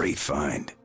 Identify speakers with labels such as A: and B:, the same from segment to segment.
A: Great find.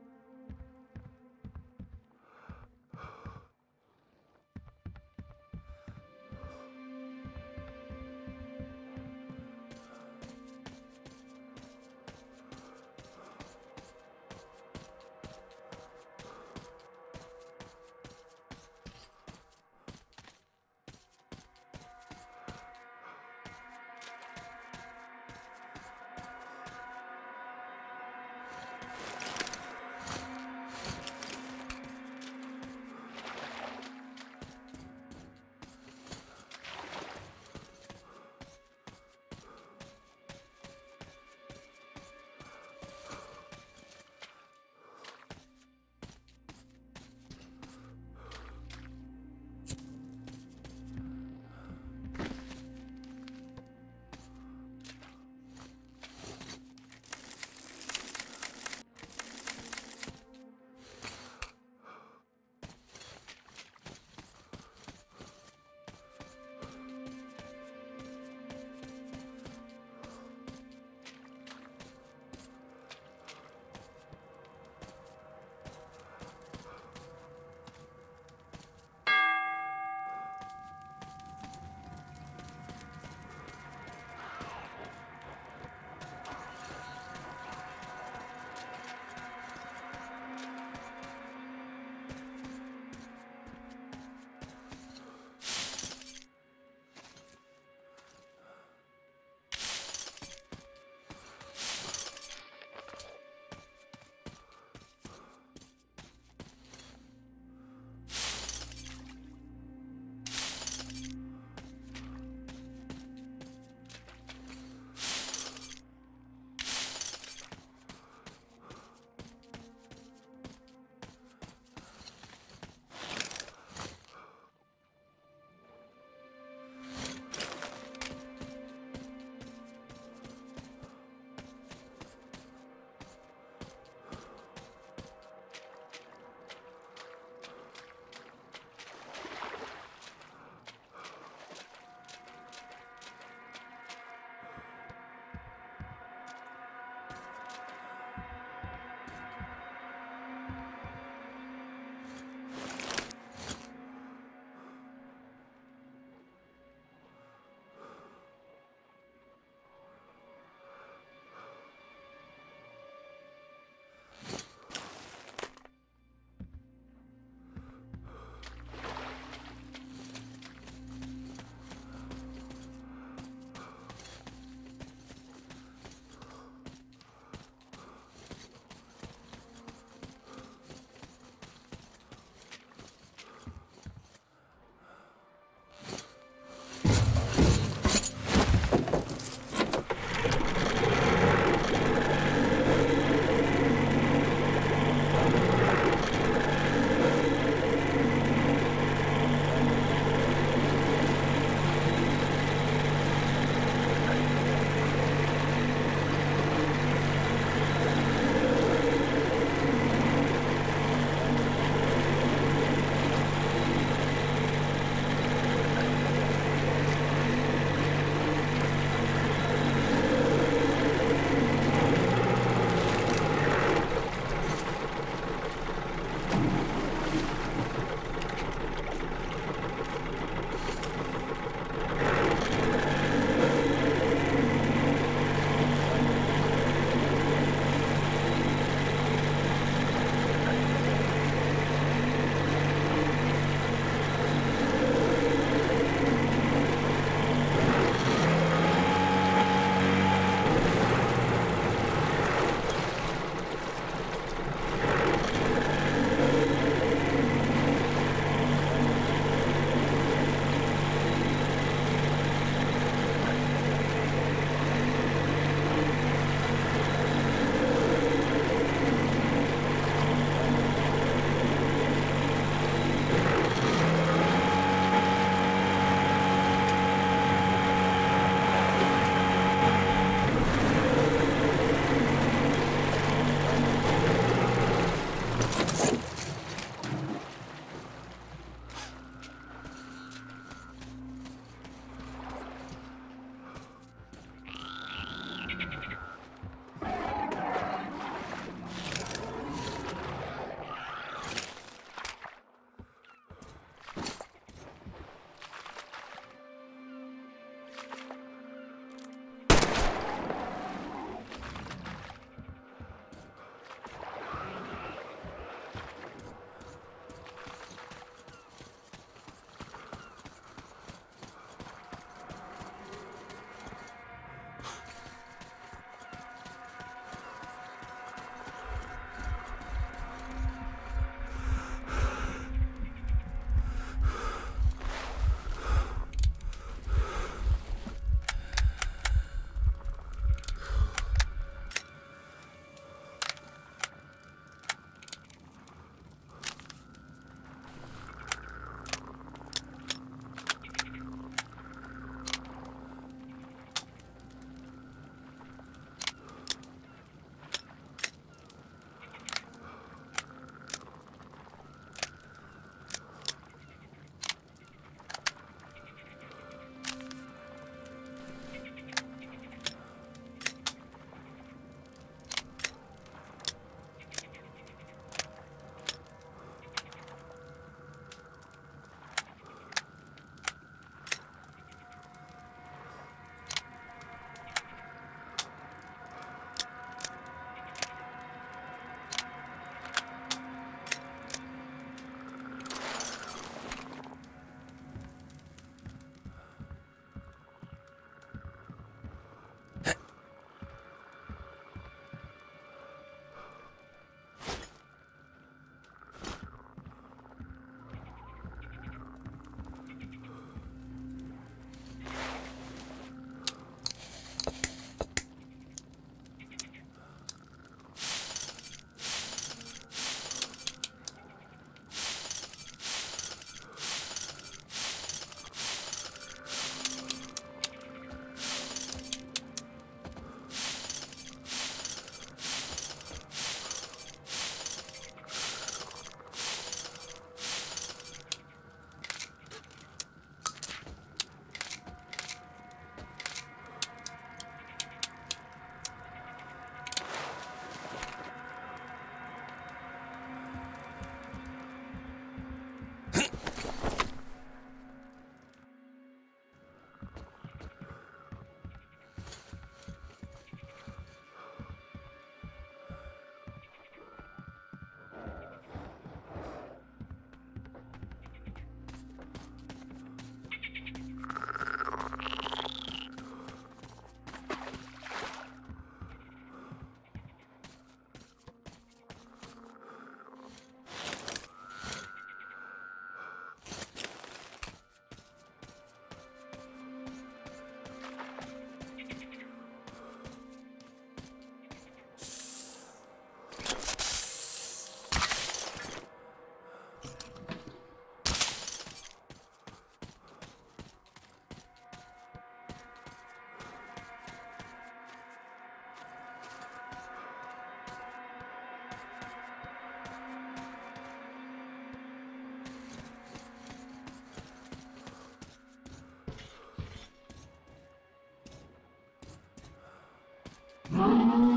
B: Mm-hmm.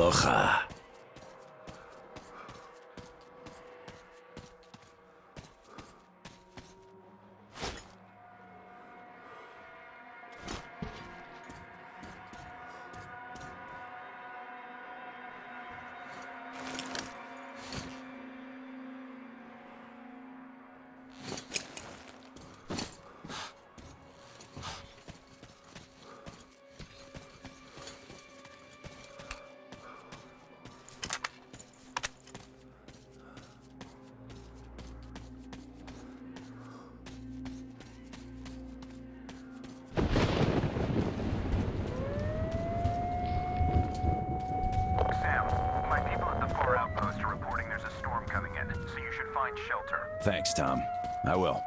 B: Aloha. Find shelter.
A: Thanks, Tom. I will.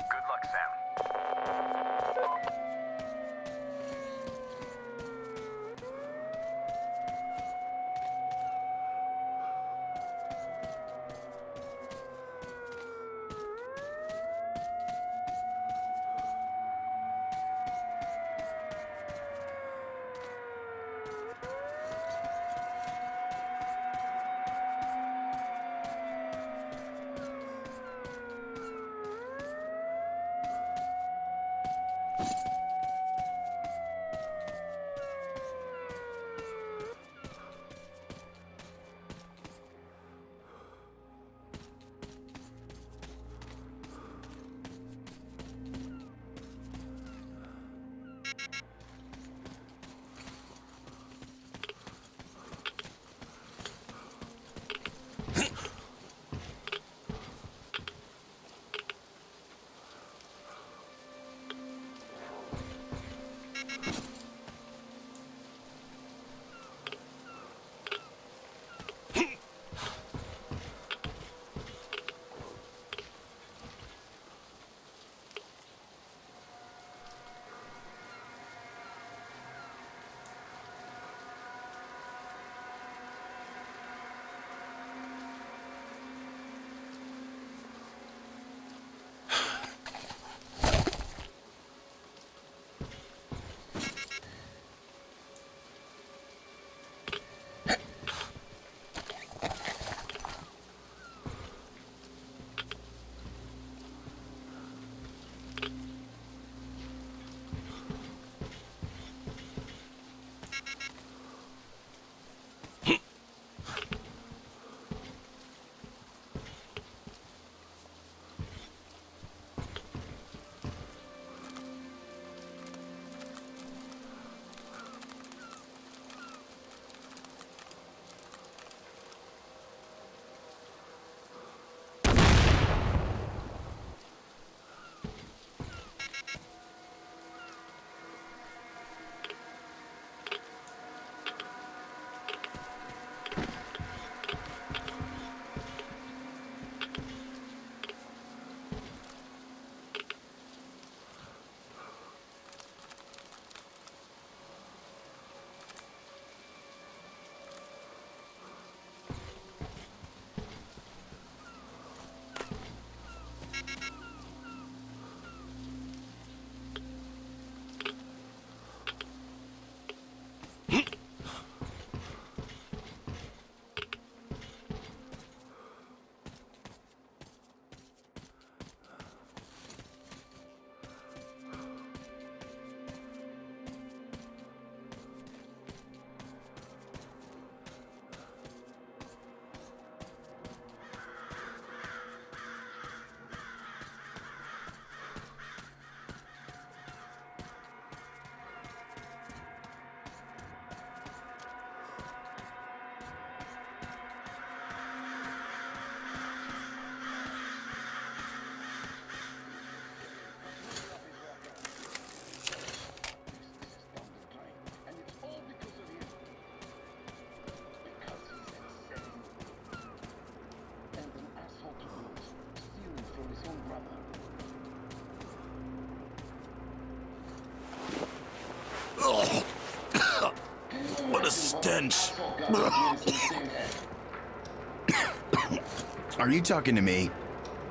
A: What stench. Are you talking to me?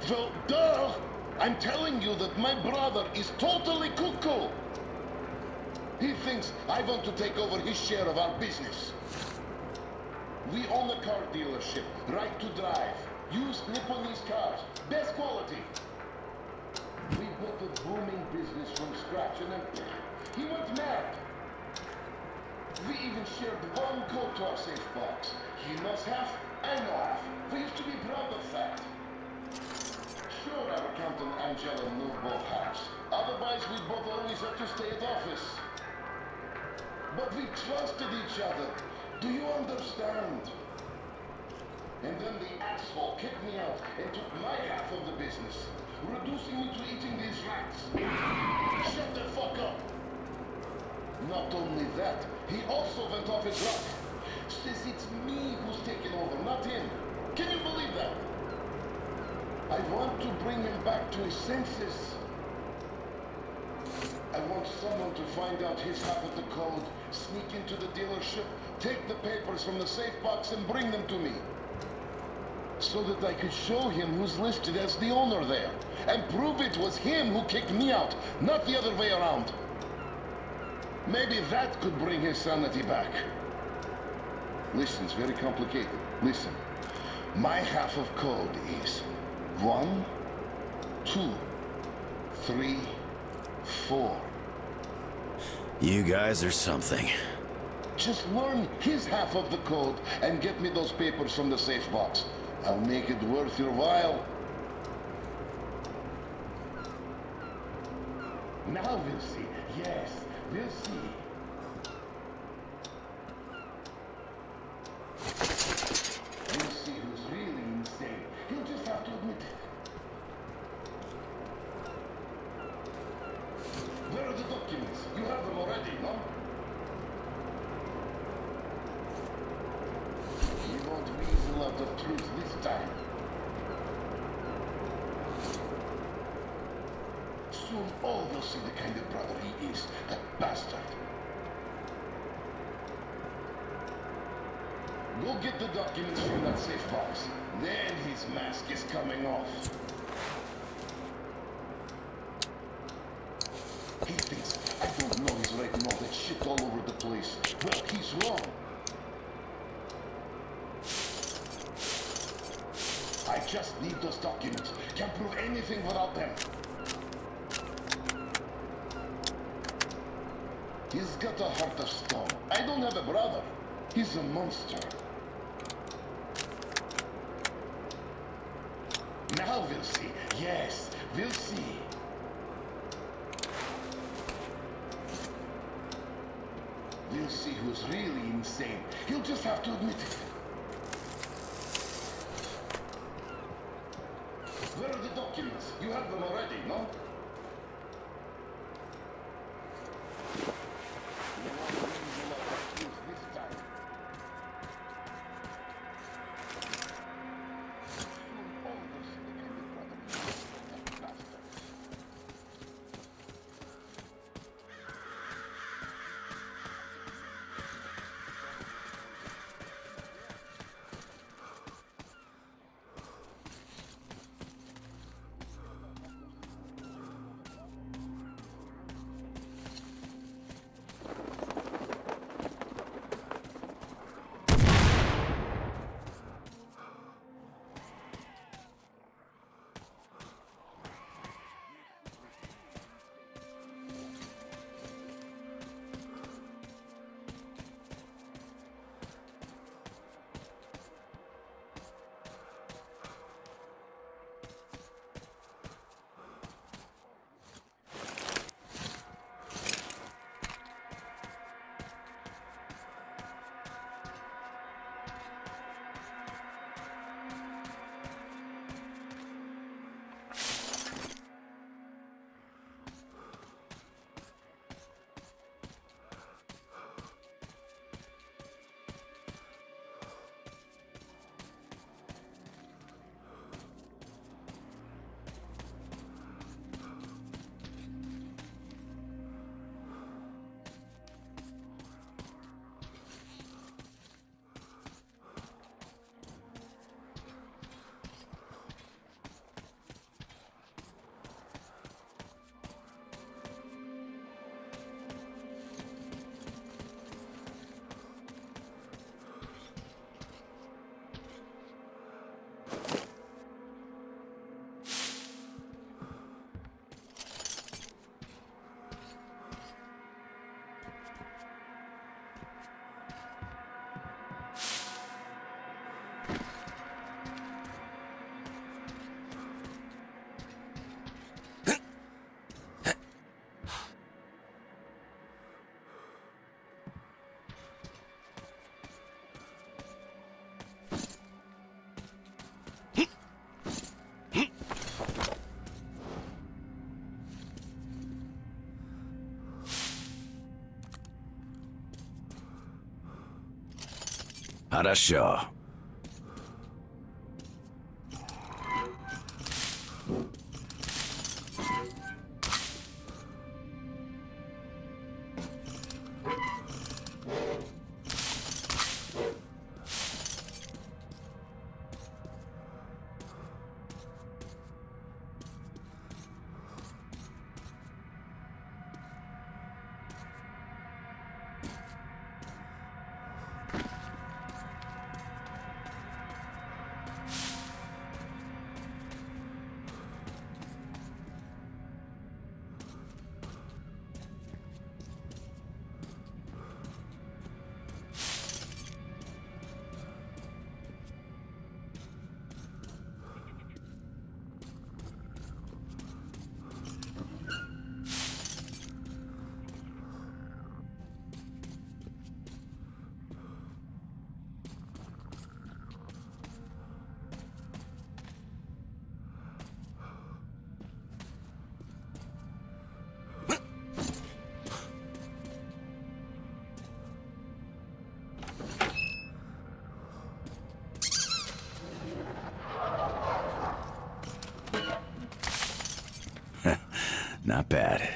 C: Well, duh! I'm telling you that my brother is totally cuckoo! He thinks I want to take over his share of our business. We own a car dealership, right to drive. Used Nipponese cars, best quality. We built a booming business from scratch and then he went mad. Even shared one code to our safe box. He knows half, I know half. We used to be proud of that. Sure, our accountant Angela knew both halves. Otherwise, we both always had to stay at office. But we trusted each other. Do you understand? And then the asshole kicked me out and took my half of the business, reducing me to eating these rats. Shut the fuck up! Not only that, he also went off his rock. Says it's me who's taken over, not him. Can you believe that? I want to bring him back to his senses. I want someone to find out his half of the code, sneak into the dealership, take the papers from the safe box and bring them to me. So that I could show him who's listed as the owner there. And prove it was him who kicked me out, not the other way around. Maybe that could bring his sanity back. Listen, it's very complicated. Listen. My half of code is one, two, three, four.
A: You guys are something.
C: Just learn his half of the code and get me those papers from the safe box. I'll make it worth your while. Now we'll see. Yes, of truth this time. Soon all will see the kind of brother he is, that bastard. Go get the documents from that safe box. Then his mask is coming off. He thinks I don't know he's writing all that shit all over the place. Well, he's wrong. I just need those documents. Can't prove anything without them. He's got a heart of stone. I don't have a brother. He's a monster. Now we'll see. Yes, we'll see. We'll see who's really insane. He'll just have to admit it.
A: Хорошо. Not bad.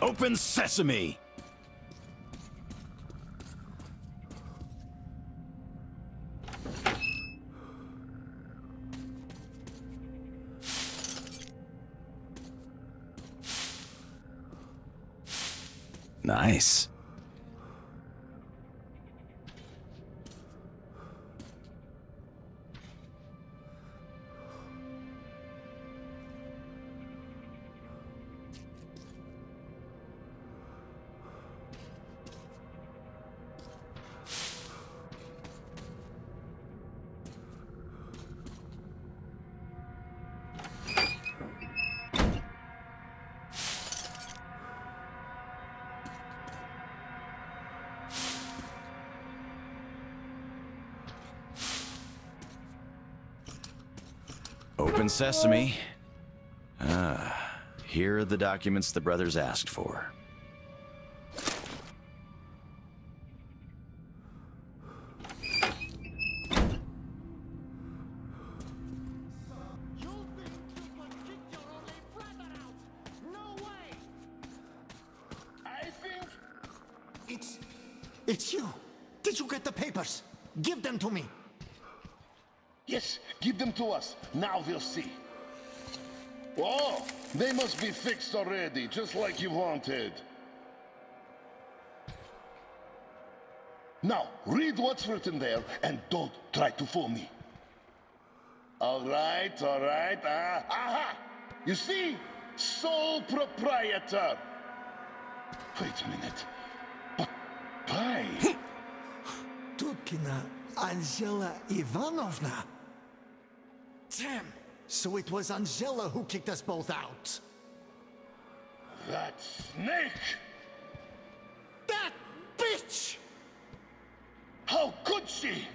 A: Open sesame! Nice. Sesame. Ah, here are the documents the brothers asked for.
C: Now we'll see. Oh, they must be fixed already, just like you wanted. Now, read what's written there and don't try to fool me. All right, all right. Ah, aha! You see? Sole proprietor. Wait a minute. But pie.
D: Tutkina Angela Ivanovna. Damn! So it was Angela who kicked us both out.
C: that snake!
D: That bitch!
C: How could she?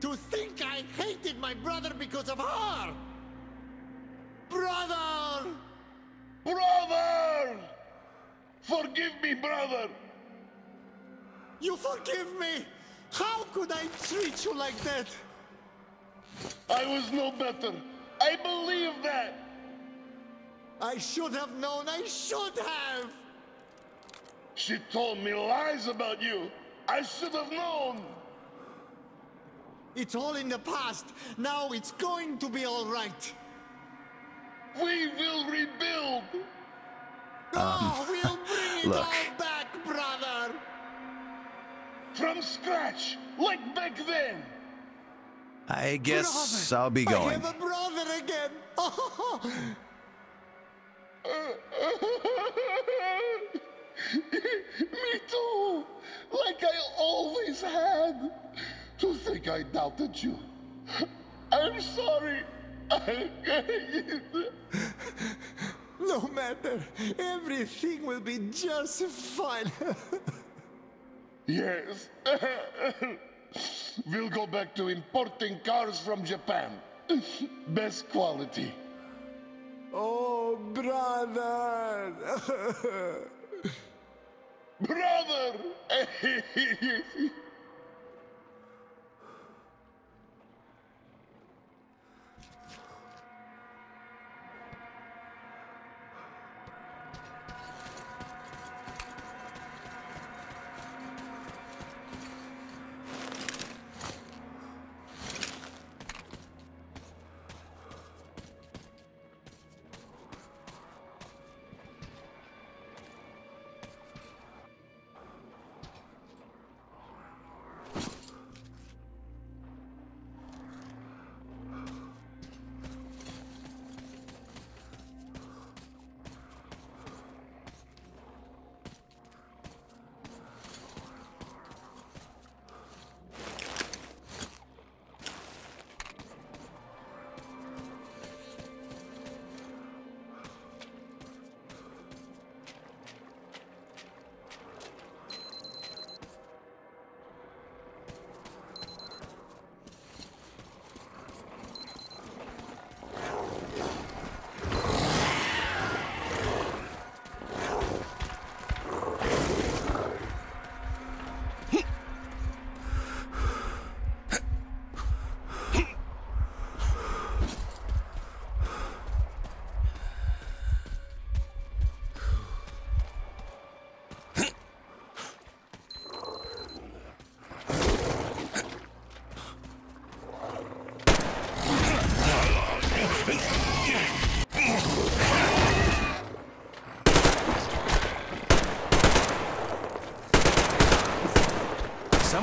D: To think I hated my brother because of her! Brother!
C: Brother! Forgive me, brother!
D: You forgive me! How could I treat you like that?
C: I was no better. I believe that.
D: I should have known, I should have!
C: She told me lies about you. I should have known.
D: It's all in the past. Now it's going to be all right.
C: We will rebuild.
D: oh, we'll bring it
A: look.
D: all back, brother!
C: From scratch, like back then.
A: I guess
D: Brother,
A: I'll be going.
D: I have a brother again!
C: me too. Like I always had. To think I doubted you. I'm sorry.
D: I no matter. Everything will be just fine.
C: Yes. We'll go back to importing cars from Japan. Best quality.
D: oh, brother.
C: Brother!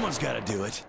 A: Someone's gotta do it.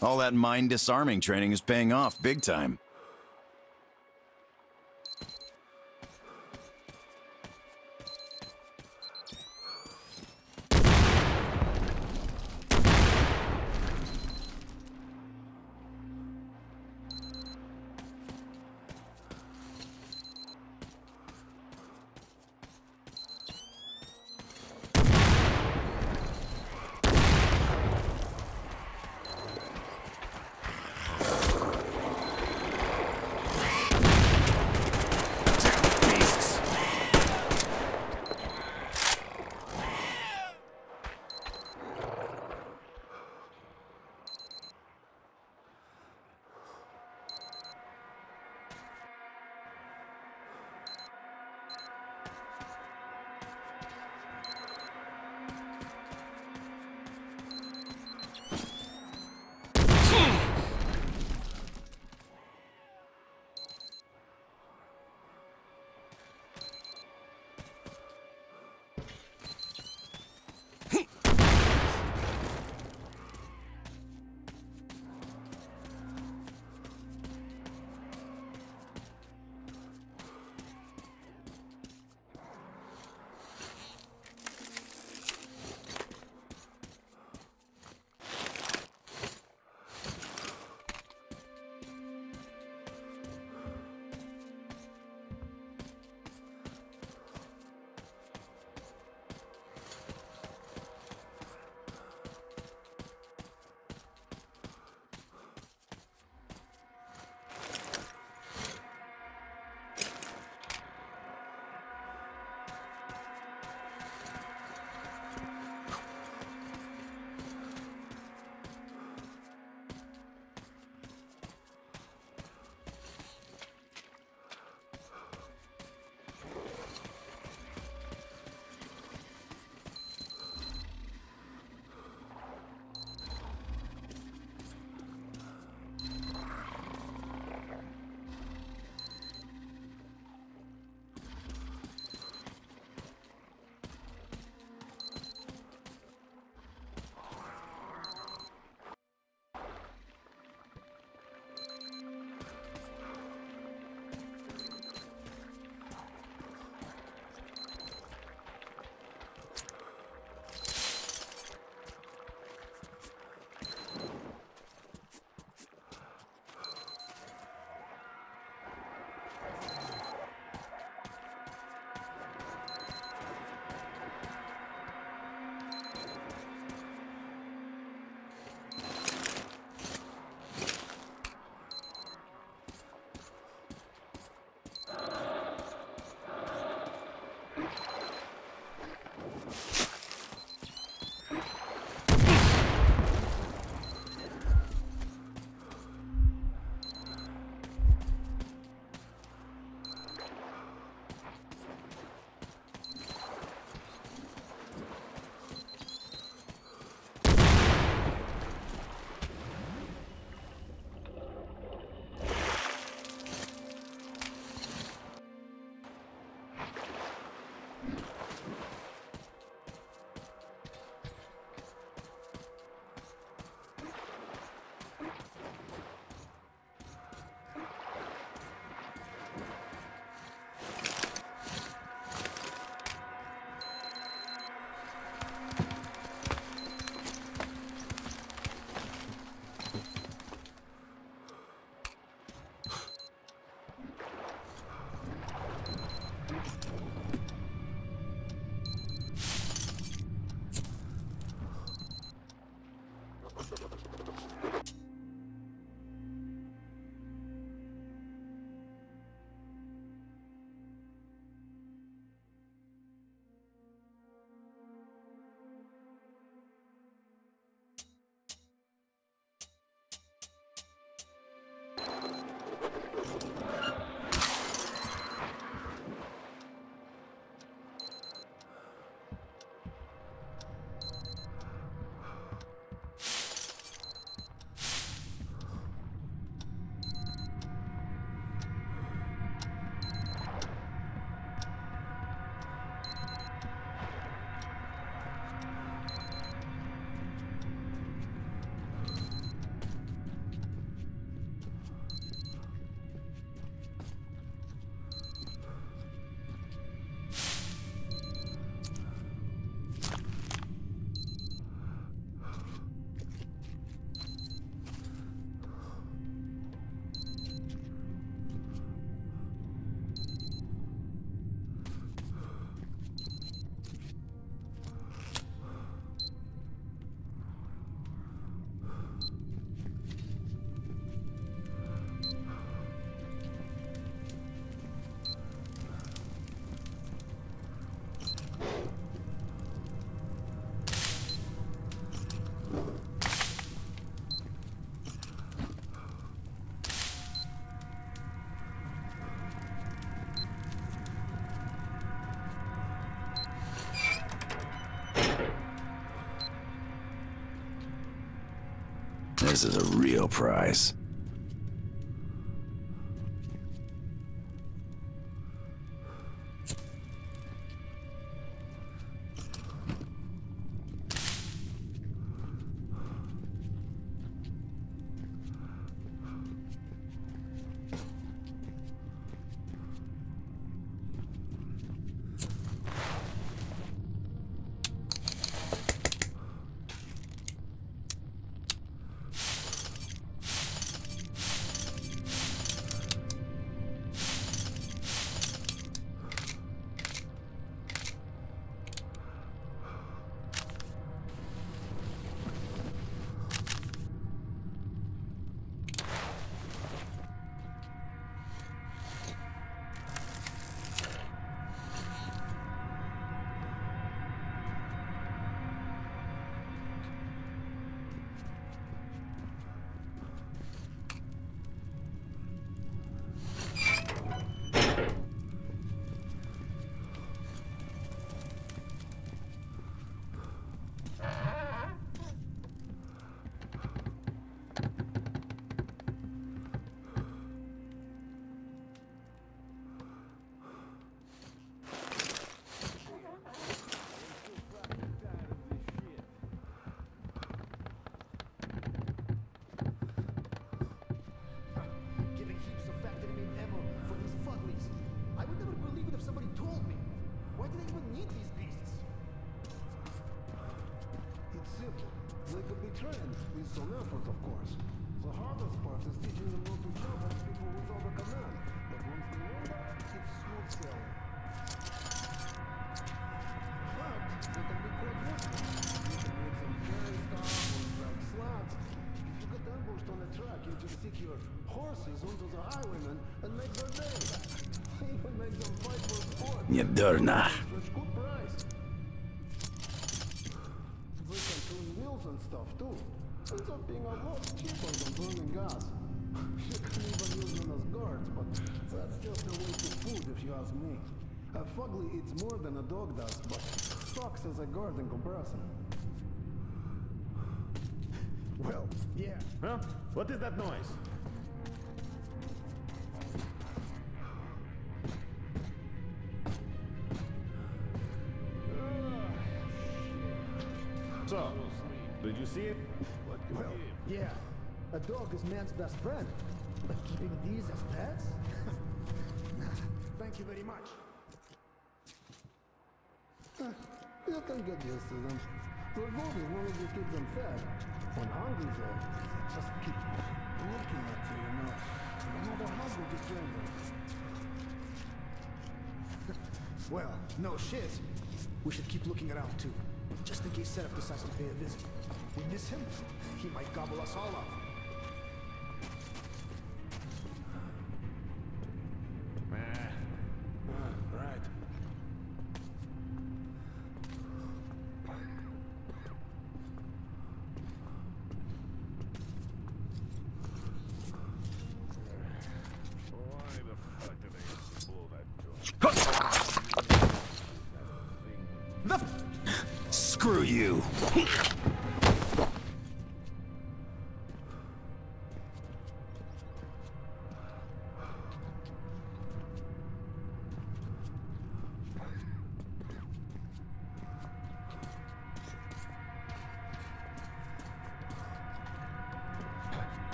A: All that mind disarming training is paying off big time. This is a real prize.
E: trained some effort, of course. The hardest part is teaching them not to jump at people without a command. But once they learn that, it's smooth sailing. They can be quite useful. You can make stuff or slats. If you get ambushed on a track, you just stick your horses onto the highwaymen and make their day. Even make them fight for sport. Tune and stuff too. Ends up being a lot cheaper than burning gas. You can even use them as guards, but that's just a waste of food if you ask me. A fugly eats more than a dog does, but sucks as a guard in comparison.
F: Well, yeah.
G: Huh? What is that noise? See it?
F: Well, yeah. A dog is man's best friend. But keeping these as pets? Thank you very much.
E: Eh, you can get used to them. They're good as long as you keep them fed. When hungry, though, they just keep looking at you, you know. No matter how good you train them.
F: Well, no shit. We should keep looking around too. Just in case Seraph decides to pay a visit. We miss him. He might gobble us all up.
G: Screw right.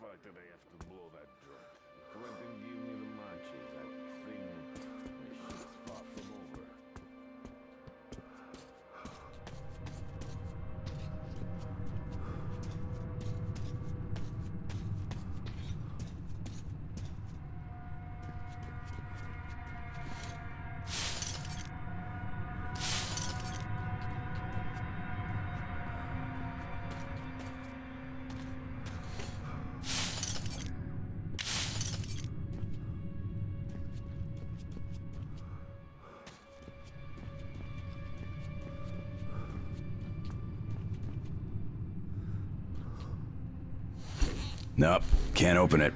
G: fuck did they Nope, can't open it.